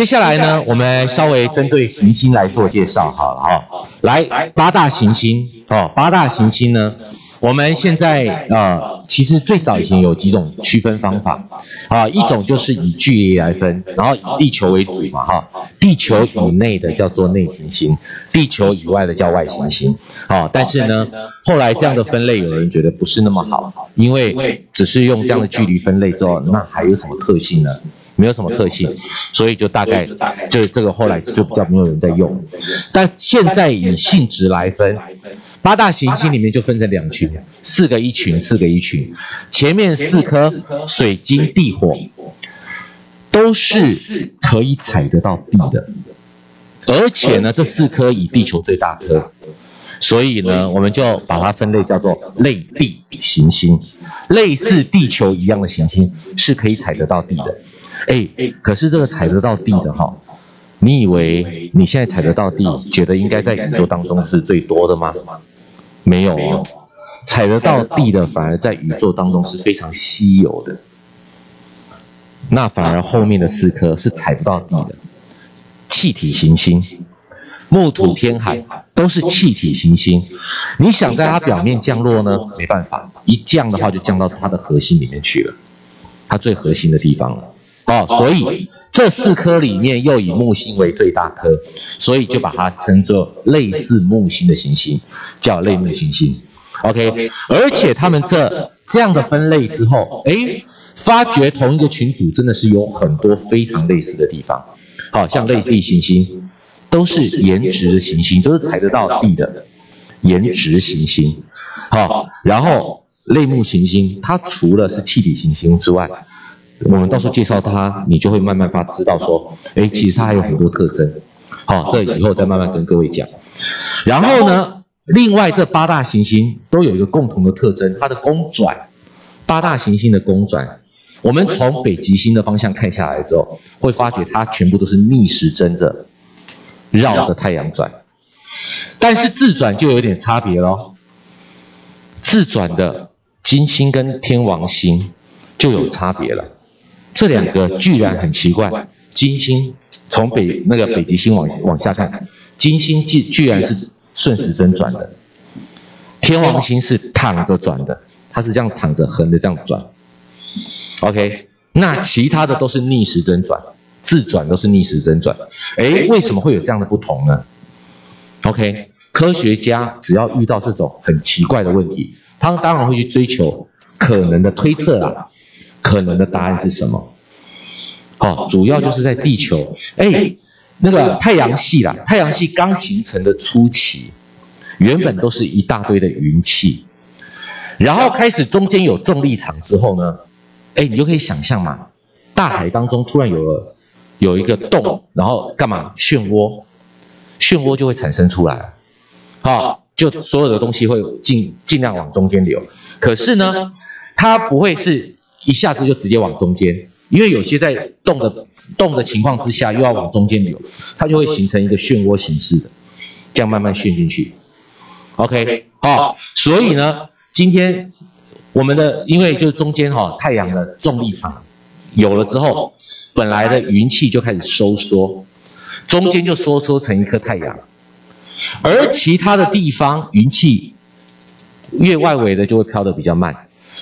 接下来呢，我们稍微针对行星来做介绍好了哈。来，八大行星哦，八大行星呢，我们现在呃，其实最早以前有几种区分方法啊，一种就是以距离来分，然后以地球为主嘛哈，地球以内的叫做内行星，地球以外的叫外行星。哦，但是呢，后来这样的分类有人觉得不是那么好，因为只是用这样的距离分类之后，那还有什么特性呢？没有什么特性，所以就大概就这个后来就比较没有人在用。但现在以性质来分，八大行星里面就分成两群，四个一群，四个一群。前面四颗水晶地火都是可以踩得到地的，而且呢，这四颗以地球最大颗，所以呢，我们就把它分类叫做类地行星，类似地球一样的行星是可以踩得到地的。哎，可是这个踩得到地的哈，你以为你现在踩得到地，觉得应该在宇宙当中是最多的吗？没有哦，踩得到地的反而在宇宙当中是非常稀有的。那反而后面的四颗是踩不到地的，气体行星，木土天海都是气体行星。你想在它表面降落呢？没办法，一降的话就降到它的核心里面去了，它最核心的地方了。哦，所以这四颗里面又以木星为最大颗，所以就把它称作类似木星的行星，叫类木行星。OK，而且他们这这样的分类之后，哎，发觉同一个群组真的是有很多非常类似的地方。好像类地行星都是岩质的行星，都是踩得到地的岩质行星。好，然后类木行星它除了是气体行星之外，我们到时候介绍它，你就会慢慢发知道说，哎，其实它还有很多特征。好，这以后再慢慢跟各位讲。然后呢，另外这八大行星都有一个共同的特征，它的公转，八大行星的公转，我们从北极星的方向看下来之后，会发觉它全部都是逆时针着绕着太阳转。但是自转就有点差别喽。自转的金星跟天王星就有差别了。这两个居然很奇怪，金星从北那个北极星往往下看，金星居居然是顺时针转的，天王星是躺着转的，它是这样躺着横着这样转。OK，那其他的都是逆时针转，自转都是逆时针转。哎，为什么会有这样的不同呢？OK，科学家只要遇到这种很奇怪的问题，他们当然会去追求可能的推测啊。可能的答案是什么？哦，主要就是在地球，哎，那个太阳系啦，太阳系刚形成的初期，原本都是一大堆的云气，然后开始中间有重力场之后呢，哎，你就可以想象嘛，大海当中突然有了有一个洞，然后干嘛？漩涡，漩涡就会产生出来，好，就所有的东西会尽尽量往中间流，可是呢，它不会是。一下子就直接往中间，因为有些在动的动的情况之下，又要往中间流，它就会形成一个漩涡形式的，这样慢慢旋进去。OK，好，所以呢，今天我们的因为就是中间哈太阳的重力场有了之后，本来的云气就开始收缩，中间就收缩成一颗太阳，而其他的地方云气越外围的就会飘得比较慢。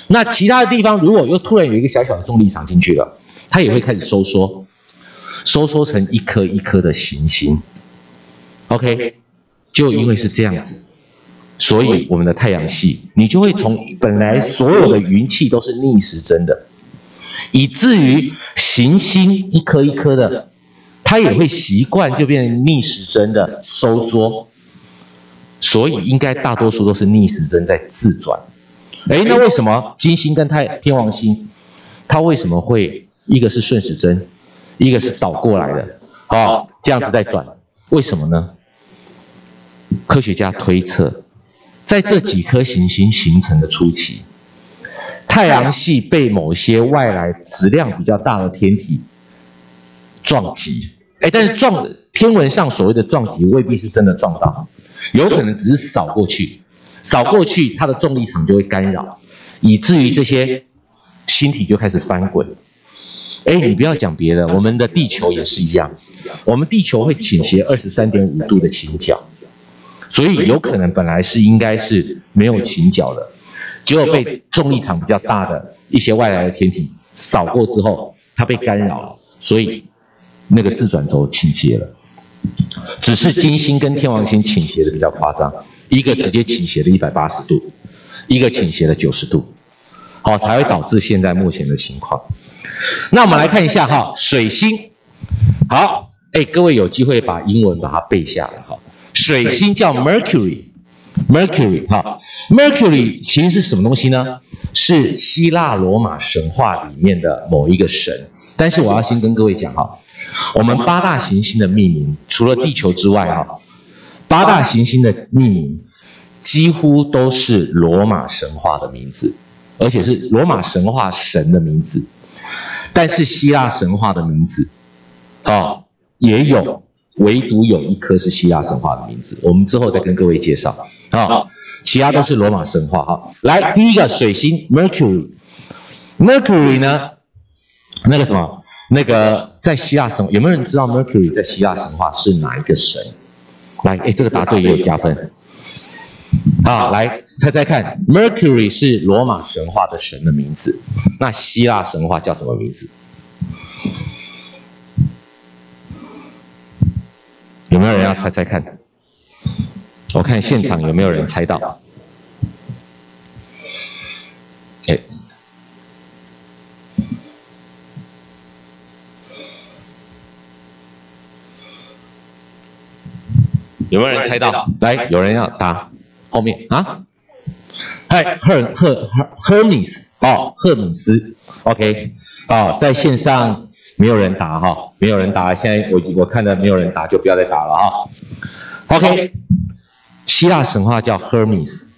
那其他的地方，如果又突然有一个小小的重力场进去了，它也会开始收缩，收缩成一颗一颗的行星。OK，就因为是这样子，所以我们的太阳系，你就会从本来所有的云气都是逆时针的，以至于行星一颗一颗的，它也会习惯就变成逆时针的收缩，所以应该大多数都是逆时针在自转。哎，那为什么金星跟太天王星，它为什么会一个是顺时针，一个是倒过来的？哦，这样子在转，为什么呢？科学家推测，在这几颗行星形成的初期，太阳系被某些外来质量比较大的天体撞击。哎，但是撞天文上所谓的撞击未必是真的撞到，有可能只是扫过去。扫过去，它的重力场就会干扰，以至于这些星体就开始翻滚。哎，你不要讲别的，我们的地球也是一样，我们地球会倾斜二十三点五度的倾角，所以有可能本来是应该是没有倾角的，结果被重力场比较大的一些外来的天体扫过之后，它被干扰了，所以那个自转轴倾斜了。只是金星跟天王星倾斜的比较夸张，一个直接倾斜了一百八十度，一个倾斜了九十度，好才会导致现在目前的情况。那我们来看一下哈，水星，好，哎，各位有机会把英文把它背下来哈。水星叫 Mercury，Mercury 哈，Mercury 其实是什么东西呢？是希腊罗马神话里面的某一个神。但是我要先跟各位讲哈。我们八大行星的命名，除了地球之外，哈，八大行星的命名几乎都是罗马神话的名字，而且是罗马神话神的名字。但是希腊神话的名字，啊，也有，唯独有一颗是希腊神话的名字。我们之后再跟各位介绍啊，其他都是罗马神话哈。来，第一个水星 Mercury，Mercury 呢，那个什么？那个在希腊神有没有人知道 Mercury 在希腊神话是哪一个神？来，哎，这个答对也有加分。好，来猜猜看，Mercury 是罗马神话的神的名字，那希腊神话叫什么名字？有没有人要猜猜看？我看现场有没有人猜到？哎。有没有人猜到？来，有人要答后面啊？嗨，赫赫赫赫米斯哦，赫米斯，OK，哦，在线上没有人答哈，没有人答，现在我我看到没有人答，就不要再答了哈。OK，希腊神话叫赫米斯，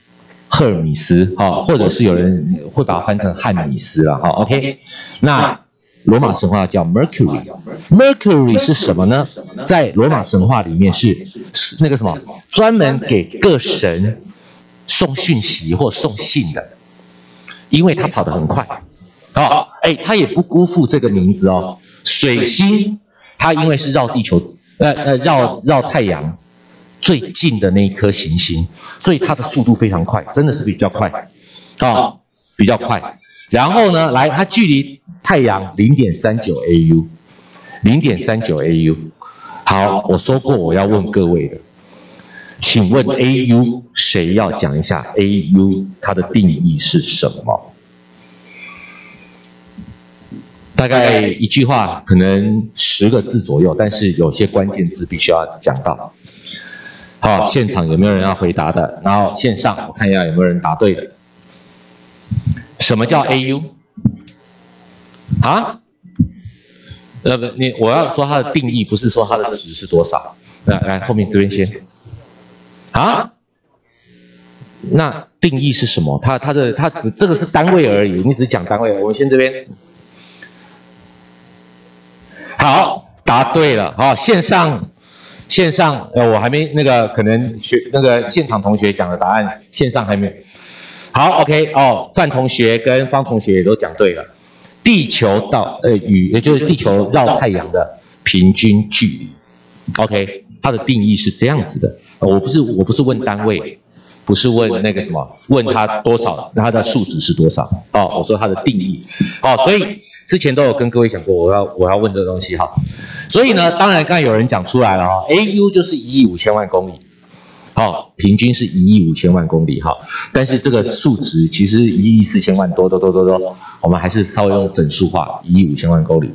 赫米斯哈，或者是有人会把它翻成汉米斯了哈。OK，那。罗马神话叫 Mercury，Mercury 是什么呢？在罗马神话里面是那个什么，专门给各神送讯息或送信的，因为他跑得很快，哦，哎，他也不辜负这个名字哦。水星，它因为是绕地球，呃呃，绕绕太阳最近的那一颗行星，所以它的速度非常快，真的是比较快，啊，比较快。然后呢，来，它距离太阳零点三九 AU，零点三九 AU。好，我说过我要问各位的，请问 AU 谁要讲一下 AU 它的定义是什么？大概一句话，可能十个字左右，但是有些关键字必须要讲到。好，现场有没有人要回答的？然后线上我看一下有没有人答对的。什么叫 AU？啊？呃不，你我要说它的定义，不是说它的值是多少。来来，后面这边先。啊？那定义是什么？它它的它只这个是单位而已，你只讲单位。我们先这边。好，答对了。好，线上线上，呃，我还没那个，可能学那个现场同学讲的答案，线上还没。好，OK，哦，范同学跟方同学也都讲对了。地球到呃与，也就是地球绕太阳的平均距离，OK，它的定义是这样子的。我不是我不是问单位，不是问那个什么，问它多少，它的数值是多少？哦，我说它的定义。哦，所以之前都有跟各位讲过，我要我要问这个东西哈。所以呢，当然刚才有人讲出来了哈，AU 就是一亿五千万公里。好，平均是一亿五千万公里哈，但是这个数值其实一亿四千万多多多多多，我们还是稍微用整数化，一亿五千万公里。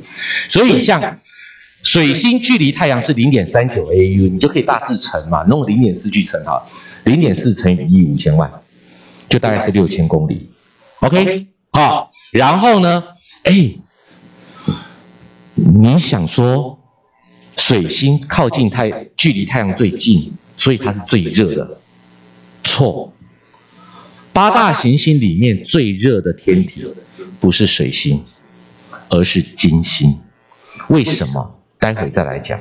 所以像水星距离太阳是零点三九 AU，你就可以大致乘嘛，弄零点四去乘哈，零点四乘以一亿五千万，就大概是六千公里。OK，好，然后呢，哎，你想说水星靠近太，距离太阳最近？所以它是最热的，错。八大行星里面最热的天体不是水星，而是金星。为什么？待会再来讲。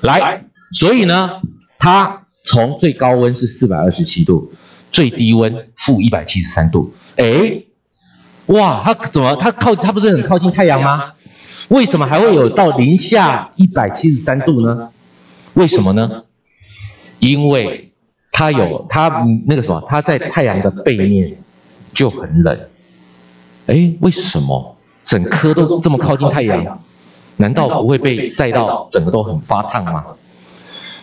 来，所以呢，它从最高温是四百二十七度，最低温负一百七十三度。哎，哇，它怎么？它靠它不是很靠近太阳吗？为什么还会有到零下一百七十三度呢？为什么呢？因为它有它那个什么，它在太阳的背面就很冷。哎，为什么整颗都这么靠近太阳？难道不会被晒到整个都很发烫吗？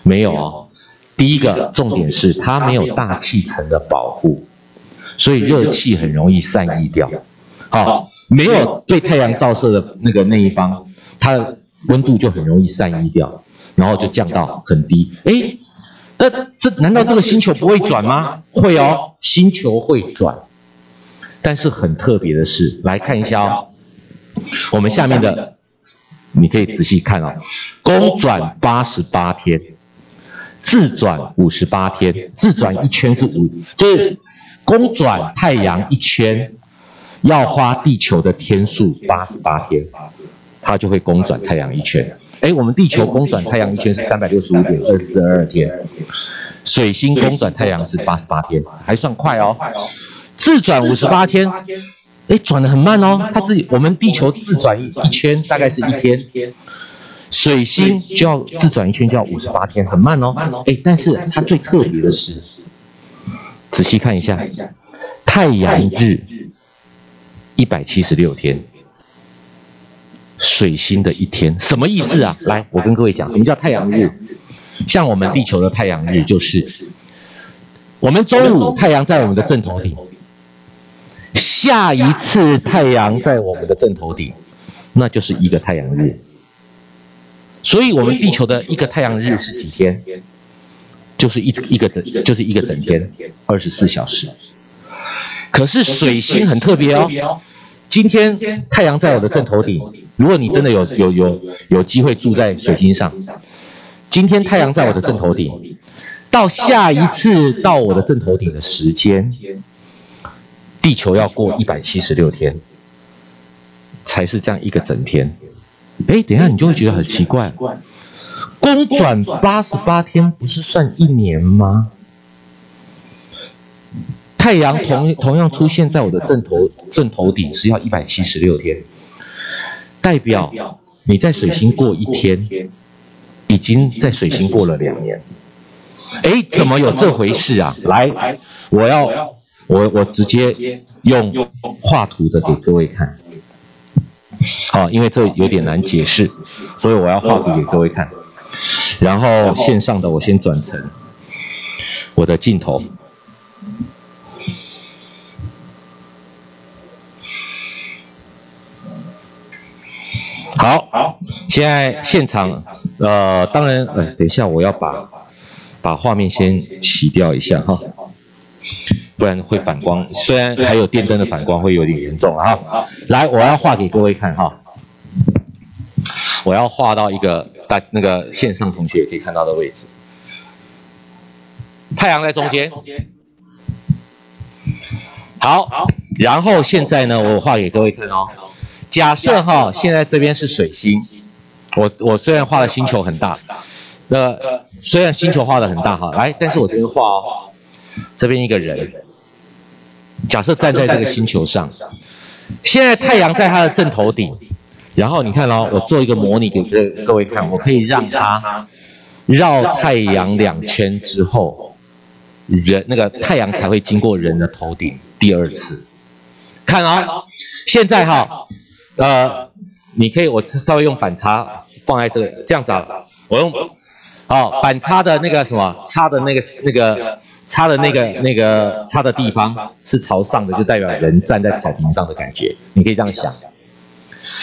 没有哦。第一个重点是它没有大气层的保护，所以热气很容易散逸掉。好，没有被太阳照射的那个那一方，它的温度就很容易散逸掉，然后就降到很低。哎，那这难道这个星球不会转吗？会哦，星球会转。但是很特别的是，来看一下哦，我们下面的，你可以仔细看哦，公转八十八天，自转五十八天，自转一圈是五，就是公转太阳一圈。要花地球的天数八十八天，它就会公转太阳一圈。哎，我们地球公转太阳一圈是三百六十五点二四二天，水星公转太阳是八十八天，还算快哦。自转五十八天，哎，转的很慢哦。它自己，我们地球自转一一圈大概是一天，水星就要自转一圈就要五十八天，很慢哦。哎，但是它最特别的是，仔细看一下，太阳日。一百七十六天，水星的一天，什么意思啊？来，我跟各位讲，什么叫太阳日？像我们地球的太阳日，就是我们中午太阳在我们的正头顶，下一次太阳在我们的正头顶，那就是一个太阳日。所以，我们地球的一个太阳日是几天？就是一一个整，就是一个整天，二十四小时。可是水星很特别哦。今天太阳在我的正头顶，如果你真的有有有有机会住在水星上，今天太阳在我的正头顶，到下一次到我的正头顶的时间，地球要过一百七十六天，才是这样一个整天。哎，等下你就会觉得很奇怪，公转八十八天不是算一年吗？太阳同同样出现在我的正头正头顶是要一百七十六天，代表你在水星过一天，已经在水星过了两年。哎，怎么有这回事啊？来，我要我我直接用画图的给各位看。好，因为这有点难解释，所以我要画图给各位看。然后线上的我先转成我的镜头。好，好，现在现场，呃，当然，呃，等一下我要把把画面先起掉一下哈，不然会反光。虽然还有电灯的反光会有点严重啊。来，我要画给各位看哈，我要画到一个大那个线上同学也可以看到的位置，太阳在中间。好，然后现在呢，我画给各位看哦。假设哈，现在这边是水星，我我虽然画的星球很大，那虽然星球画的很大哈，来，但是我这边画哦，这边一个人，假设站在这个星球上，现在太阳在他的正头顶，然后你看哦，我做一个模拟给各各位看，我可以让他绕太阳两圈之后，人那个太阳才会经过人的头顶第二次，看哦，现在哈。呃，你可以，我稍微用反差放在这个这样子啊，我用，哦，反差的那个什么，差的那个那个差的那个那个差的地方是朝上的，就代表人站在草坪上的感觉，你可以这样想。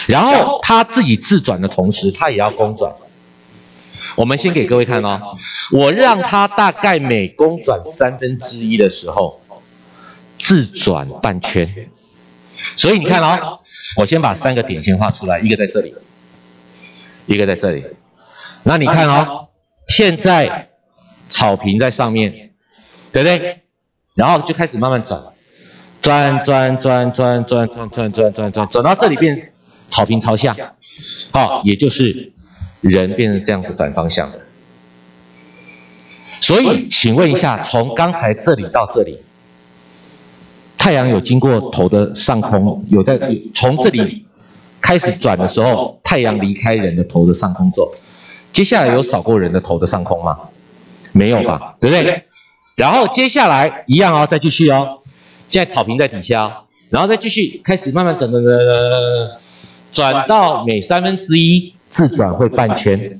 然后他自己自转的同时，他也要公转。我们先给各位看哦，我让他大概每公转三分之一的时候，自转半圈。所以你看哦。我先把三个点先画出来，一个在这里，一个在这里。那你看哦，现在草坪在上面，对不对？然后就开始慢慢转，转转转转转转转转转转，转到这里变草坪朝下，好，也就是人变成这样子反方向的。所以，请问一下，从刚才这里到这里。太阳有经过头的上空，有在从这里开始转的时候，太阳离开人的头的上空走，接下来有扫过人的头的上空吗？没有吧，对不对？然后接下来一样哦，再继续哦。现在草坪在底下哦，然后再继续开始慢慢转转转转转到每三分之一自转会半圈，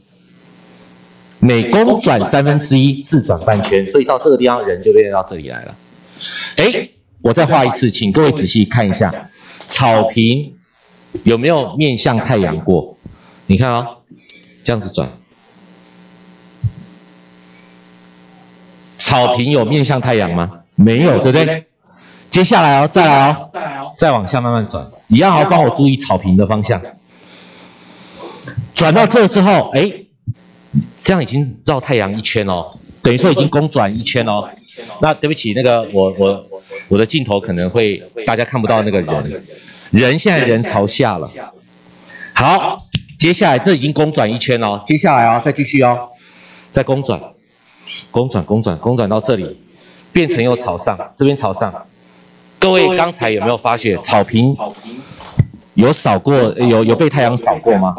每公转三分之一自转半圈，所以到这个地方人就变到这里来了。哎，我再画一次，请各位仔细看一下，草坪有没有面向太阳过？你看哦，这样子转，草坪有面向太阳吗？没有，对不对？接下来哦，再来哦，再来哦，再往下慢慢转，一样好，帮我注意草坪的方向。转到这之后，哎，这样已经绕太阳一圈哦，等于说已经公转一圈哦。那对不起，那个我我我的镜头可能会大家看不到那个人，人现在人朝下了。好，接下来这已经公转一圈哦，接下来哦，再继续哦，再公转，公转公转公转到这里，变成又朝上，这边朝上。各位刚才有没有发现草坪有扫过，有有被太阳扫过吗？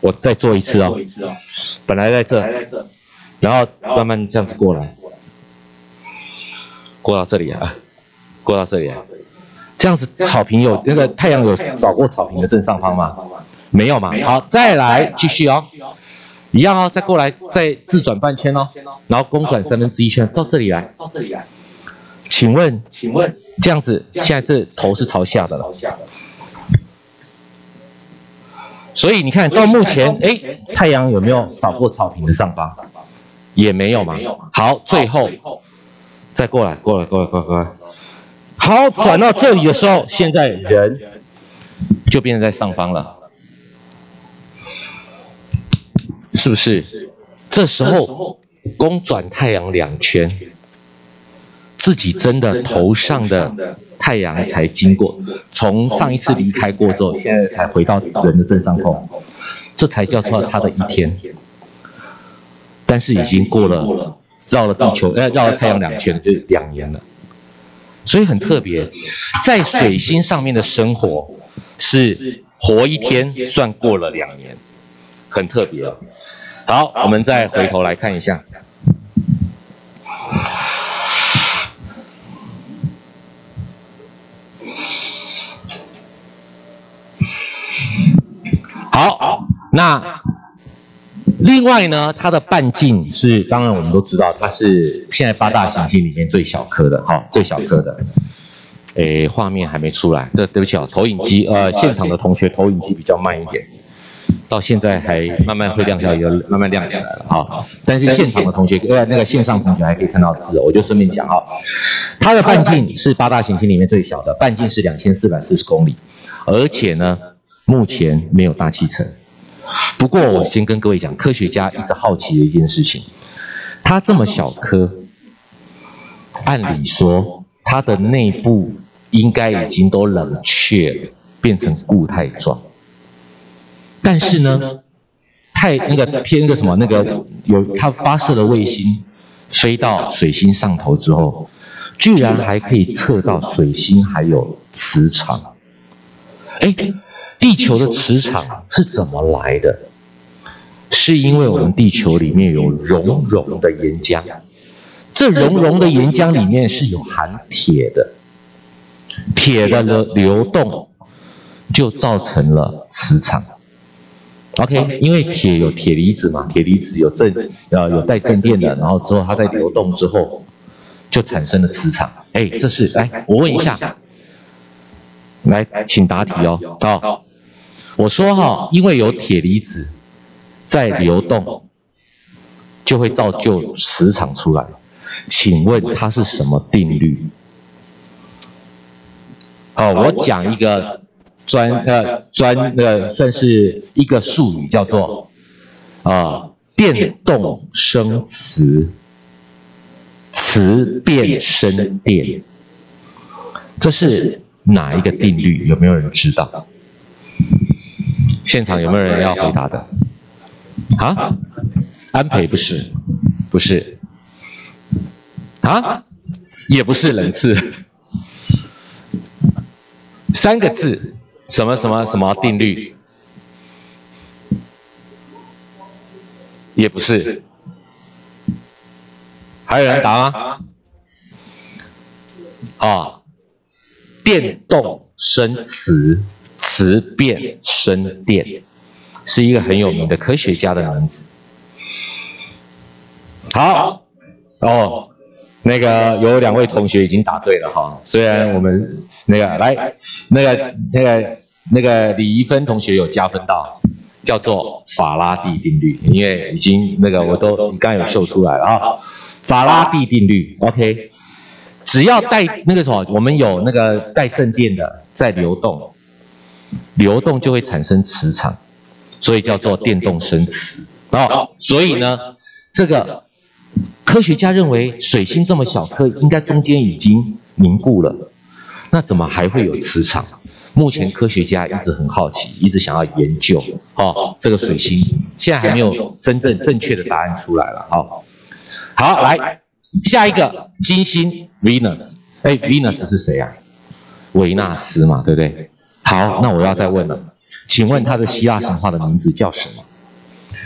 我再做一次哦，本来在这，然后慢慢这样子过来。过到这里啊，过到这里啊，这样子草坪有那个太阳有扫过草坪的正上方吗？没有嘛。好，再来继续哦，一样哦，再过来再自转半圈哦，然后公转三分之一圈到这里来。到这里来，请问，请问这样子现在是头是朝下的了。所以你看到目前，哎，太阳有没有扫过草坪的上方？也没有嘛。好，最后。再过来，过来，过来，过来，过来。好，转到这里的时候，现在人就变成在上方了，是不是？这时候公转太阳两圈，自己真的头上的太阳才经过，从上一次离开过之后，现在才回到人的正上方，这才叫做他的一天。但是已经过了。绕了地球，呃，绕了太阳两圈，就两年了，所以很特别。在水星上面的生活是活一天算过了两年，很特别。好，我们再回头来看一下。好，那。另外呢，它的半径是，当然我们都知道，它是现在八大行星里面最小颗的，哈，最小颗的。诶，画面还没出来，对，对不起啊，投影机，呃，现场的同学投影机比较慢一点，到现在还慢慢会亮掉，有慢慢亮起来了，哈。但是现场的同学，呃，那个线上同学还可以看到字，我就顺便讲哈，它的半径是八大行星里面最小的，半径是两千四百四十公里，而且呢，目前没有大气层。不过，我先跟各位讲，科学家一直好奇的一件事情，它这么小颗，按理说它的内部应该已经都冷却了，变成固态状。但是呢，太那个天那个什么那个有它发射的卫星飞到水星上头之后，居然还可以测到水星还有磁场。哎。地球的磁场是怎么来的？是因为我们地球里面有熔融的岩浆，这熔融的岩浆里面是有含铁的，铁的流流动就造成了磁场。OK，因为铁有铁离子嘛，铁离子有正呃有带正电的，然后之后它在流动之后就产生了磁场。哎，这是来我问一下，来请答题哦，好。我说哈，因为有铁离子在流动，就会造就磁场出来。请问它是什么定律？哦，我讲一个专呃专呃算是一个术语，叫做啊电动生磁，磁变生电。这是哪一个定律？有没有人知道？现场有没有人要回答的？啊？安培不是，不是，啊？也不是冷次，三个字，什么什么什么定律？也不是。还有人答吗？啊，电动生磁，磁变生电，是一个很有名的科学家的名字。好，哦，那个有两位同学已经答对了哈，虽然我们那个来，那个那个那个李怡芬同学有加分到，叫做法拉第定律，因为已经那个我都你刚刚有秀出来了啊，法拉第定律，OK，只要带那个什么，我们有那个带正电的在流动，流动就会产生磁场，所以叫做电动生磁哦，所以呢，这个。科学家认为水星这么小颗，应该中间已经凝固了，那怎么还会有磁场？目前科学家一直很好奇，一直想要研究。哦，这个水星现在还没有真正正确的答案出来了。哦，好，来下一个金星 Venus。哎，Venus 是谁啊？维纳斯嘛，对不对？好，那我要再问了，请问他的希腊神话的名字叫什么？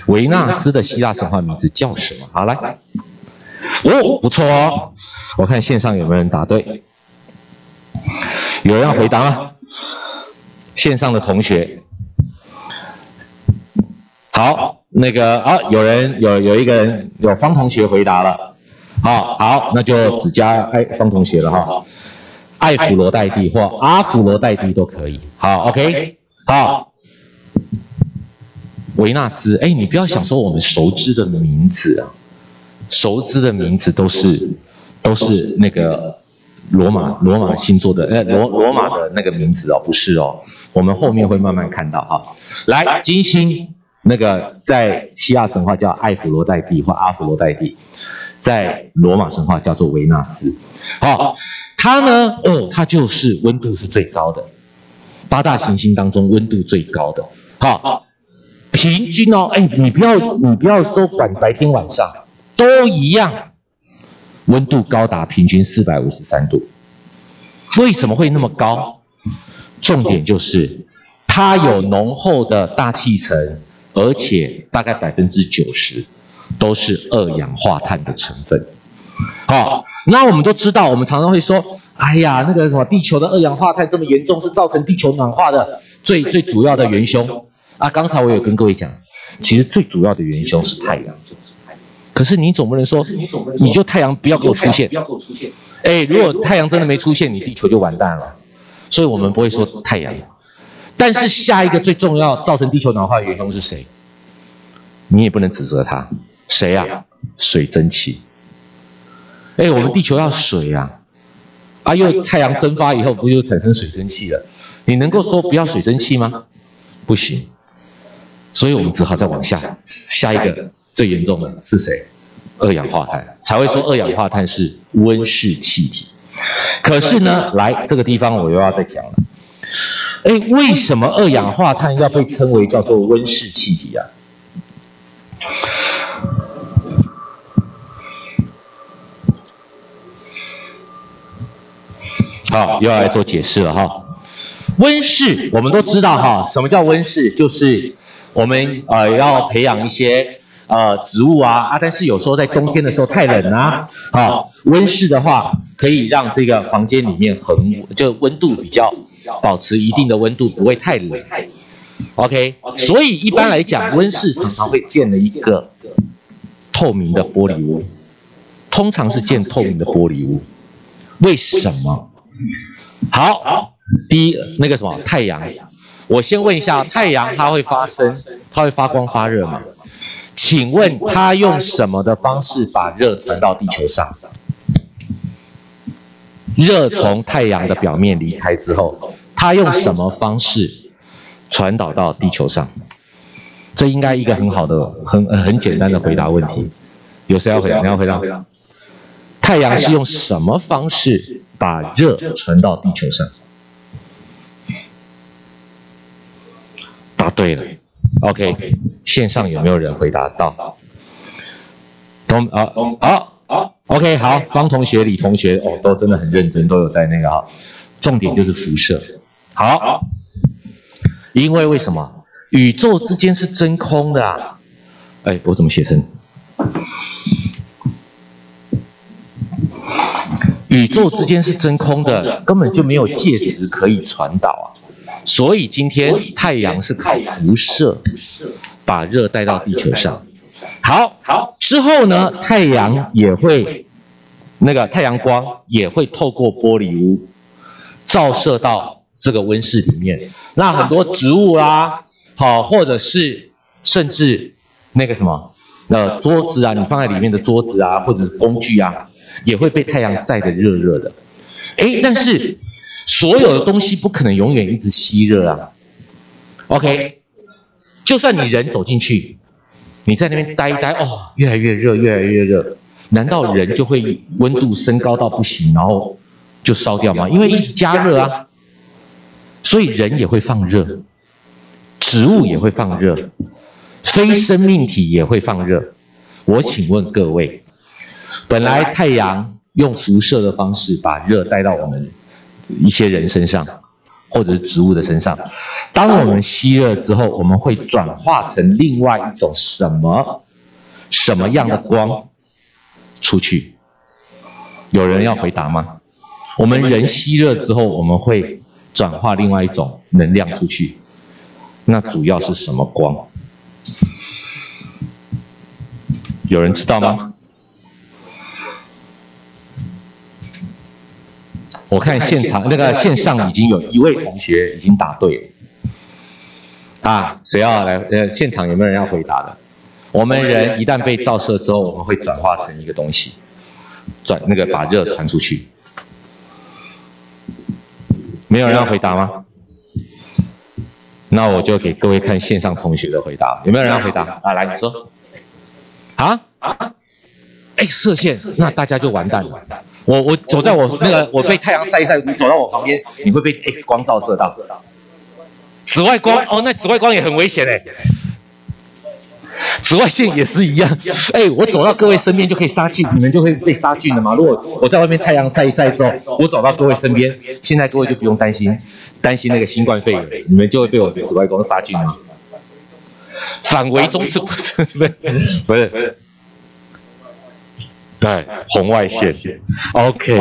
维纳斯的希腊神话名字叫什么？好，来。哦，不错哦，我看线上有没有人答对？有人要回答吗？线上的同学，好，那个啊，有人有有一个人有方同学回答了，好，好，那就只加哎方同学了哈，艾弗罗代蒂或阿弗罗代蒂都可以，好，OK，好，维纳斯，哎，你不要想说我们熟知的名字啊。熟知的名字都是都是那个罗马罗马星座的，呃罗罗马。的那个名字哦，不是哦，我们后面会慢慢看到哈。来，金星那个在希腊神话叫艾弗罗代蒂或阿弗罗代蒂，在罗马神话叫做维纳斯。好，它呢，哦，它就是温度是最高的，八大行星当中温度最高的。好，平均哦，哎，你不要你不要说管白天晚上。都一样，温度高达平均四百五十三度。为什么会那么高？重点就是它有浓厚的大气层，而且大概百分之九十都是二氧化碳的成分。好，那我们都知道，我们常常会说：“哎呀，那个什么，地球的二氧化碳这么严重，是造成地球暖化的最最主要的元凶。”啊，刚才我有跟各位讲，其实最主要的元凶是太阳。可是你总不能说，你就太阳不要给我出现，不要给我出现。哎，如果太阳真的没出现，你地球就完蛋了。所以我们不会说太阳。但是下一个最重要造成地球暖化的元凶是谁？你也不能指责他。谁呀？水蒸气。哎，我们地球要水啊，啊，又太阳蒸发以后不就产生水蒸气了？你能够说不要水蒸气吗？不行。所以我们只好再往下，下一个。最严重的是谁？二氧化碳才会说二氧化碳是温室气体。可是呢，来这个地方我又要再讲了。哎，为什么二氧化碳要被称为叫做温室气体啊？好，又要来做解释了哈。温室我们都知道哈，什么叫温室？就是我们呃要培养一些。呃，植物啊啊，但是有时候在冬天的时候太冷啊，啊，温室的话可以让这个房间里面恒就温度比较保持一定的温度，不会太冷。OK，所以一般来讲，温室常常会建了一个透明的玻璃屋，通常是建透明的玻璃屋。为什么？好，第一那个什么太阳，我先问一下，太阳它会发生，它会发光发热吗？请问它用什么的方式把热传到地球上？热从太阳的表面离开之后，它用什么方式传导到地球上？这应该一个很好的、很很简单的回答问题。有谁要回答？你要回答。太阳是用什么方式把热传到地球上？答对了。OK，线上有没有人回答到？同啊好好，OK 好，方同学、李同学哦，都真的很认真，都有在那个哈。重点就是辐射。好，因为为什么？宇宙之间是真空的啊！哎，我怎么写成？宇宙之间是真空的，根本就没有介质可以传导啊！所以今天太阳是靠辐射把热带到地球上。好，好之后呢，太阳也会那个太阳光也会透过玻璃屋照射到这个温室里面。那很多植物啊，好，或者是甚至那个什么呃桌子啊，你放在里面的桌子啊，或者是工具啊，也会被太阳晒得热热的。哎，但是所有的东西不可能永远一直吸热啊。OK，就算你人走进去。你在那边待一待，哦，越来越热，越来越热，难道人就会温度升高到不行，然后就烧掉吗？因为一直加热啊，所以人也会放热，植物也会放热，非生命体也会放热。我请问各位，本来太阳用辐射的方式把热带到我们一些人身上。或者是植物的身上，当我们吸热之后，我们会转化成另外一种什么什么样的光出去？有人要回答吗？我们人吸热之后，我们会转化另外一种能量出去，那主要是什么光？有人知道吗？我看现场那个线上已经有一位同学已经答对了，啊，谁要来？呃，现场有没有人要回答的？我们人一旦被照射之后，我们会转化成一个东西，转那个把热传出去。没有人要回答吗？那我就给各位看线上同学的回答，有没有人要回答？啊，来你说。啊啊射线，那大家就完蛋了。我我走在我那个我被太阳晒一晒，你走到我旁边，你会被 X 光照射到。紫外光哦，那紫外光也很危险哎。紫外线也是一样，哎，我走到各位身边就可以杀菌，你们就会被杀菌了吗？如果我在外面太阳晒一晒之后，我走到各位身边，现在各位就不用担心担心那个新冠肺炎，你们就会被我的紫外光杀菌了。反围中是不是？不是不是。对，红外线，OK，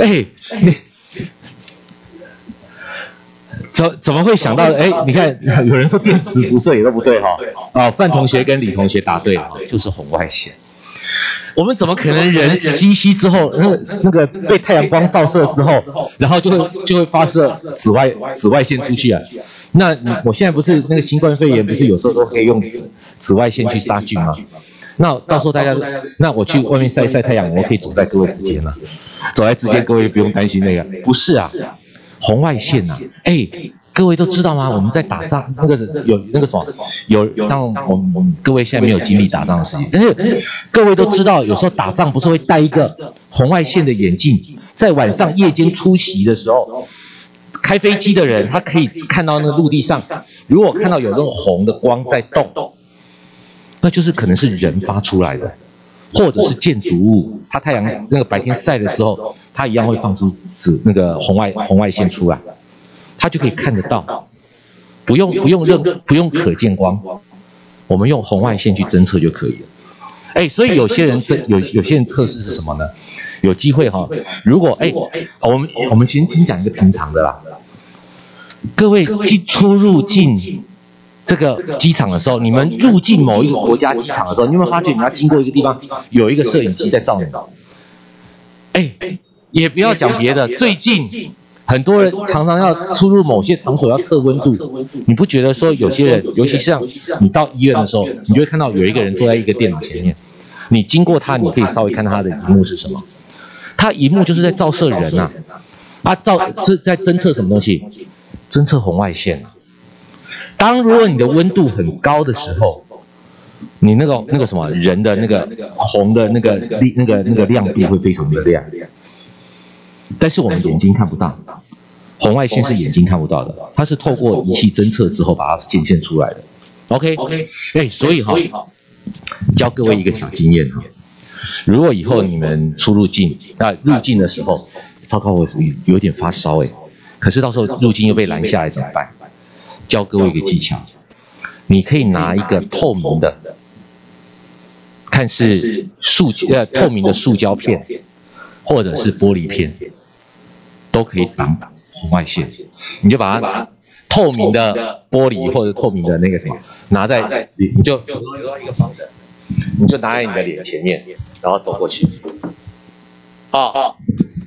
哎，你怎怎么会想到？哎，你看，有人说电磁辐射也都不对哈。哦，范同学跟李同学答对了，就是红外线。我们怎么可能人吸吸之后，那那个被太阳光照射之后，然后就会就会发射紫外紫外线出去啊？那你我现在不是那个新冠肺炎，不是有时候都可以用紫紫外线去杀菌吗？那到时候大家，那我去外面晒一晒太阳，我可以走在各位之间了。走在之间，各位不用担心那个。不是啊，红外线呐，哎，各位都知道吗？我们在打仗，那个有那个什么，有当我们各位现在没有经历打仗的时间，但是各位都知道，有时候打仗不是会戴一个红外线的眼镜，在晚上夜间出席的时候，开飞机的人他可以看到那个陆地上，如果看到有那种红的光在动。那就是可能是人发出来的，或者是建筑物，它太阳那个白天晒了之后，它一样会放出紫那个红外红外线出来，它就可以看得到，不用不用任不用可见光，我们用红外线去侦测就可以了。哎，所以有些人侦有有些人测试是什么呢？有机会哈，如果哎，我们我们先先讲一个平常的啦，各位进出入境。这个机场的时候，你们入境某一个国家机场的时候，你有没有发觉你要经过一个地方，有一个摄影机在照你？哎，也不要讲别的，最近很多人常常要出入某些场所要测温度，你不觉得说有些人，尤其像你到医院的时候，你就会看到有一个人坐在一个电脑前面，你经过他，你可以稍微看到他的荧幕是什么？他荧幕就是在照射人呐，啊，照是在侦测什么东西？侦测红外线。当如果你的温度很高的时候，你那个那个什么人的那个红的那个那个那个亮度会非常的亮，但是我们眼睛看不到，红外线是眼睛看不到的，它是透过仪器侦测之后把它显现出来的。OK OK，哎，所以哈，教各位一个小经验哈，如果以后你们出入境啊入境的时候，糟糕，我有点发烧哎，可是到时候入境又被拦下来怎么办？教各位一个技巧，你可以拿一个透明的，看是塑呃透明的塑胶片，或者是玻璃片，都可以挡红外线。你就把它透明的玻璃或者透明的那个什么拿在你你就就留到一个方的，你就拿在你的脸前面，然后走过去。好，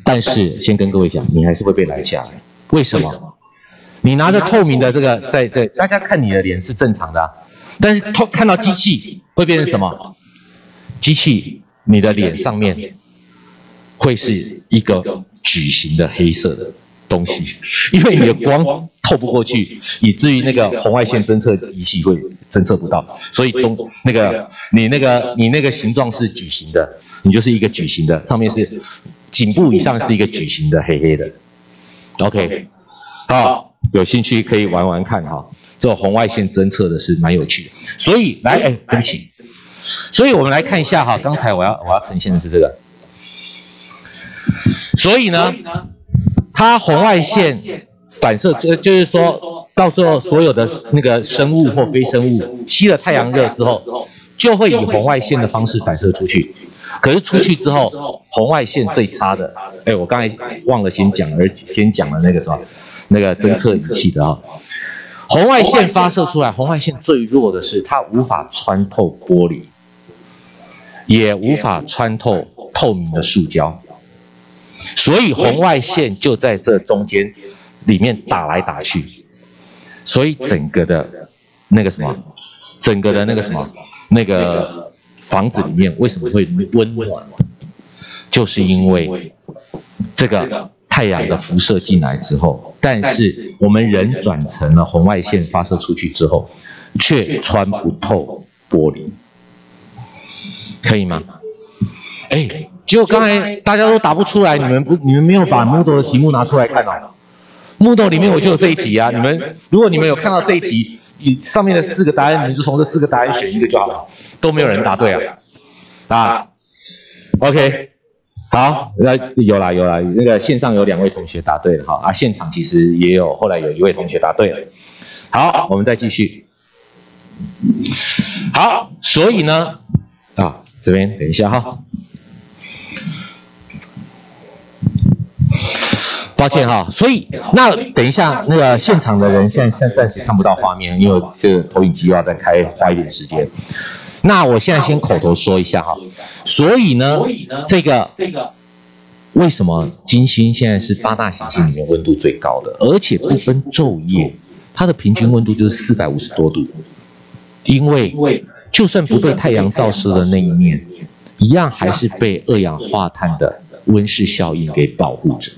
但是先跟各位讲，你还是会被拦下来。为什么？你拿着透明的这个，在在大家看你的脸是正常的，但是透看到机器会变成什么？机器你的脸上面会是一个矩形的黑色的东西，因为你的光透不过去，以至于那个红外线侦测仪器会侦测不到，所以中那个你那个你那个形状是矩形的，你就是一个矩形的，上面是颈部以上是一个矩形的黑黑的。OK，好，有兴趣可以玩玩看哈，这个红外线侦测的是蛮有趣的。所以来，哎，对不起，所以我们来看一下哈，刚才我要我要呈现的是这个，所以呢，它红外线反射，就就是说到时候所有的那个生物或非生物吸了太阳热之后，就会以红外线的方式反射出去。可是出去之后，红外线最差的，哎，我刚才忘了先讲，而先讲了那个什么，那个侦测仪器的啊，红外线发射出来，红外线最弱的是它无法穿透玻璃，也无法穿透透明的塑胶，所以红外线就在这中间里面打来打去，所以整个的那个什么，整个的那个什么，那个。房子里面为什么会温暖？就是因为这个太阳的辐射进来之后，但是我们人转成了红外线发射出去之后，却穿不透玻璃，可以吗？哎，结果刚才大家都答不出来，你们不，你们没有把 Moodle 的题目拿出来看哦。Moodle 里面我就有这一题啊，你们如果你们有看到这一题。你上面的四个答案，你就从这四个答案选一个就好了，都没有人答对啊，啊，OK，好，那有啦有啦，那个线上有两位同学答对了哈，啊，现场其实也有，后来有一位同学答对了，好，我们再继续，好，所以呢，啊，这边等一下哈。抱歉哈，所以那等一下，那个现场的人现在现暂时看不到画面，因为这个投影机要再开，花一点时间。那我现在先口头说一下哈，所以呢，这个这个为什么金星现在是八大行星里面温度最高的，而且不分昼夜，它的平均温度就是四百五十多度，因为就算不被太阳照射的那一面，一样还是被二氧化碳的温室效应给保护着。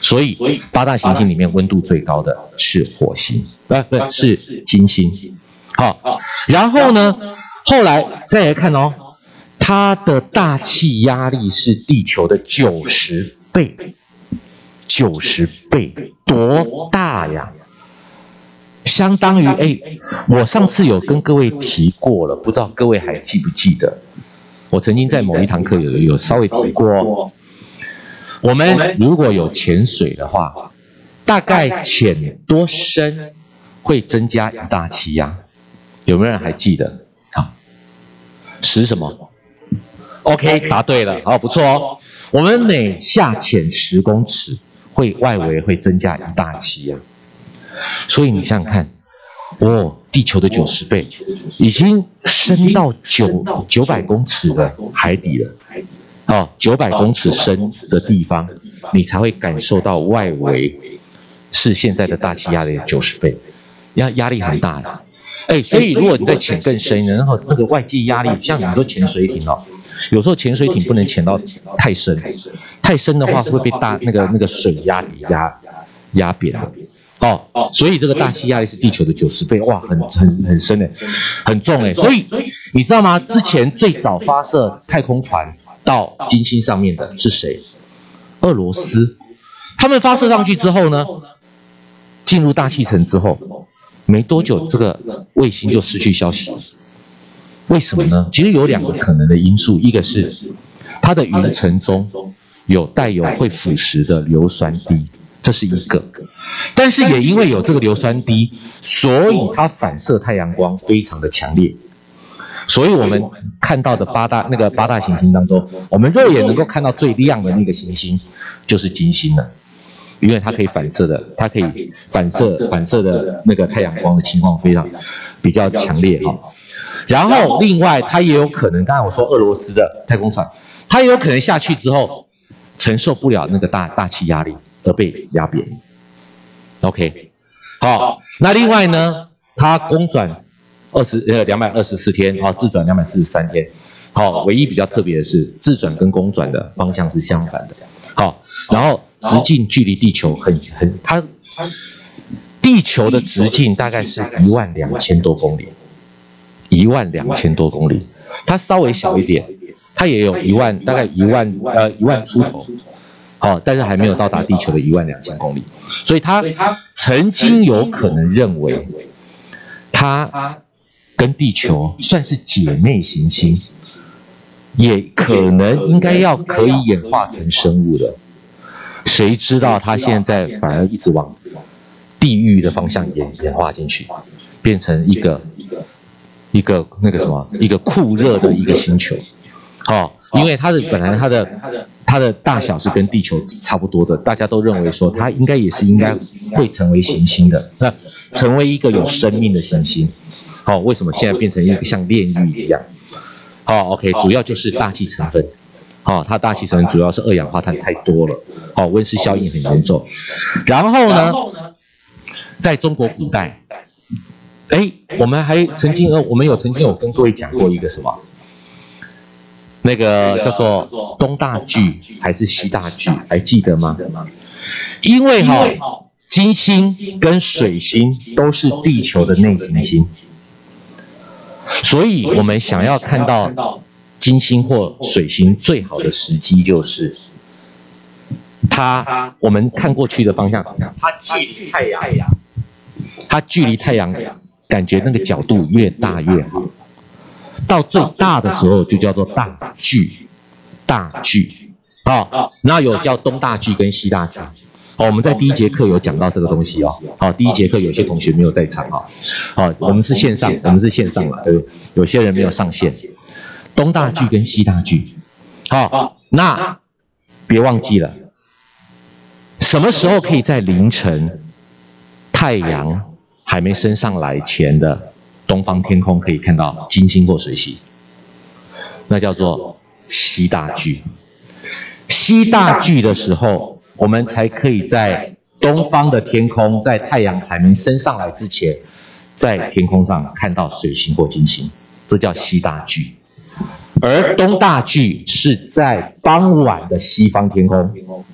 所以八大行星里面温度最高的是火星，呃，不是金星。好，然后呢，后来再来看哦，它的大气压力是地球的九十倍，九十倍多大呀？相当于哎，我上次有跟各位提过了，不知道各位还记不记得？我曾经在某一堂课有有稍微提过。我们如果有潜水的话，大概潜多深会增加一大气压？有没有人还记得？好，十什么？OK，答对了，好，不错哦。我们每下潜十公尺，会外围会增加一大气压。所以你想想看，哦，地球的九十倍，已经深到九九百公尺的海底了。哦，九百公尺深的地方，你才会感受到外围是现在的大气压的九十倍，压压力很大的。哎，所以如果你再潜更深，然后那个外界压力，像你说潜水艇哦，有时候潜水艇不能潜到太深，太深的话会被大那个那个水压压压扁了。哦哦，所以这个大气压力是地球的九十倍，哇，很很很深诶，很重诶。所以你知道吗？之前最早发射太空船。到金星上面的是谁？俄罗斯。他们发射上去之后呢，进入大气层之后，没多久这个卫星就失去消息。为什么呢？其实有两个可能的因素，一个是它的云层中有带有会腐蚀的硫酸滴，这是一个。但是也因为有这个硫酸滴，所以它反射太阳光非常的强烈。所以我们看到的八大那个八大行星当中，我们肉眼能够看到最亮的那个行星就是金星了，因为它可以反射的，它可以反射反射的那个太阳光的情况非常比较强烈哈。然后另外它也有可能，刚才我说俄罗斯的太空船，它也有可能下去之后承受不了那个大大气压力而被压扁。OK，好，那另外呢，它公转。二十呃两百二十四天啊，自转两百四十三天。好，唯一比较特别的是，自转跟公转的方向是相反的。好，然后直径距离地球很很，它地球的直径大概是一万两千多公里，一万两千多公里。它稍微小一点，它也有一万大概一万呃一万出头。好，但是还没有到达地球的一万两千公里，所以它曾经有可能认为它。跟地球算是姐妹行星，也可能应该要可以演化成生物的，谁知道他现在反而一直往地狱的方向演演化进去，变成一个一个那个什么一个酷热的一个星球，哦，因为它的本来它的它的大小是跟地球差不多的，大家都认为说它应该也是应该会成为行星的，那成为一个有生命的行星。好，为什么现在变成一个像炼狱一样？好，OK，主要就是大气成分。好，它大气层主要是二氧化碳太多了。哦，温室效应很严重。然后呢，在中国古代，哎，我们还曾经呃，我们有曾经有跟各位讲过一个什么？那个叫做东大距还是西大距？还记得吗？因为哈，金星跟水星都是地球的内行星。所以，我们想要看到金星或水星最好的时机，就是它我们看过去的方向，它距离太阳，它距离太阳，感觉那个角度越大越好。到最大的时候就叫做大距，大距。啊，那有叫东大距跟西大距。好，我们在第一节课有讲到这个东西哦。好，第一节课有些同学没有在场哈。好，我们是线上，我们是线上了，对有些人没有上线。东大距跟西大距。好，那别忘记了，什么时候可以在凌晨太阳还没升上来前的东方天空可以看到金星或水星？那叫做西大距。西大距的时候。我们才可以在东方的天空，在太阳还没升上来之前，在天空上看到水星或金星，这叫西大距。而东大距是在傍晚的西方天空，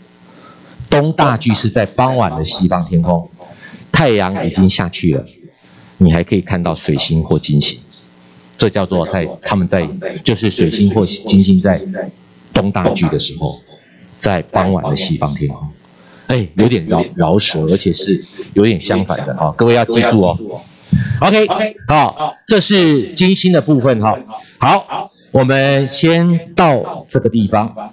东大距是在傍晚的西方天空，太阳已经下去了，你还可以看到水星或金星，这叫做在他们在就是水星或金星在东大距的时候。在傍晚的西方天空，哎，有点饶饶舌，而且是有点相反的哈，各位要记住哦。OK，好，这是金星的部分哈。好，我们先到这个地方。